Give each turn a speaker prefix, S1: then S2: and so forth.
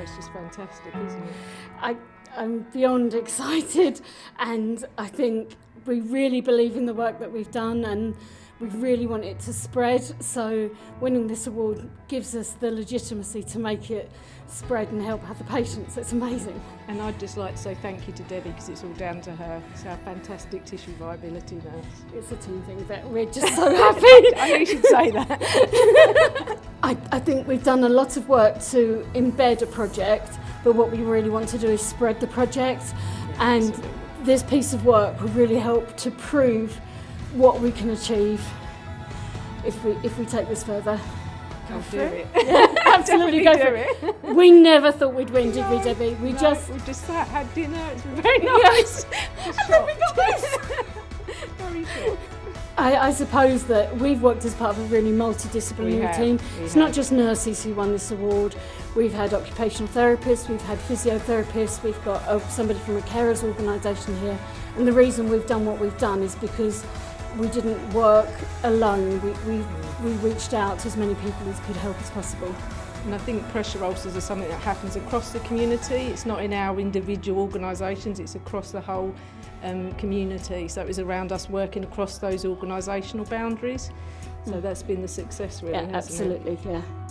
S1: it's just fantastic, isn't it?
S2: I, I'm beyond excited, and I think we really believe in the work that we've done, and we really want it to spread. So, winning this award gives us the legitimacy to make it spread and help other patients. It's amazing.
S1: And I'd just like to say thank you to Debbie because it's all down to her. It's our fantastic tissue viability nurse.
S2: It's a team thing, but we're just so happy.
S1: I knew you should say that.
S2: I, I think we've done a lot of work to embed a project, but what we really want to do is spread the project. And this piece of work will really help to prove what we can achieve if we if we take this further.
S1: I'll
S2: for it.
S1: it.
S2: Absolutely go for
S1: it.
S2: it. We never thought we'd win, did we, Debbie? We
S1: No,
S2: just
S1: we just sat, had dinner. It's been very
S2: Yeah.
S1: nice.
S2: and then we got this. I, I suppose that we've worked as part of a really multidisciplinary team. It's
S1: have.
S2: not just nurses who won this award. We've had occupational therapists, we've had physiotherapists, we've got uh, somebody from a carers organisation here. And the reason we've done what we've done is because we didn't work alone. We, we we reached out to as many people as could help as possible.
S1: And I think pressure ulcers are something that happens across the community. It's not in our individual organisations, it's across the whole um, community. So it was around us working across those organisational boundaries. So
S2: hmm.
S1: that's been the success really,
S2: yeah,
S1: hasn't absolutely, it?
S2: Absolutely, yeah.